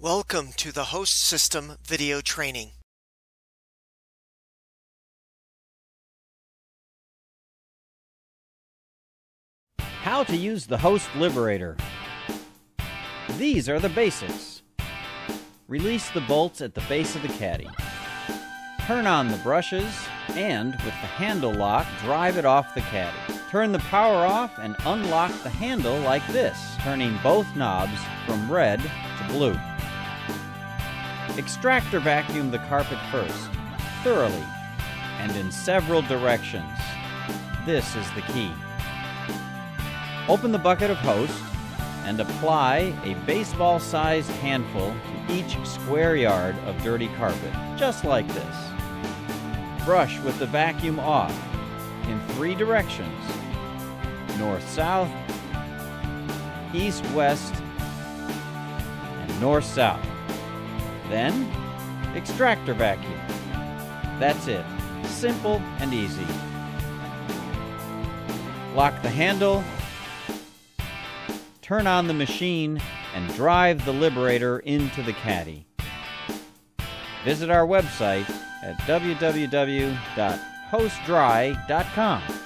Welcome to the host system video training. How to use the Host Liberator. These are the basics. Release the bolts at the base of the caddy. Turn on the brushes and with the handle lock drive it off the caddy. Turn the power off and unlock the handle like this, turning both knobs from red to blue. Extract or vacuum the carpet first, thoroughly, and in several directions. This is the key. Open the bucket of host and apply a baseball sized handful to each square yard of dirty carpet, just like this. Brush with the vacuum off in three directions north south, east west, and north south. Then, extractor vacuum. That's it. Simple and easy. Lock the handle, turn on the machine, and drive the Liberator into the caddy. Visit our website at www.hostdry.com.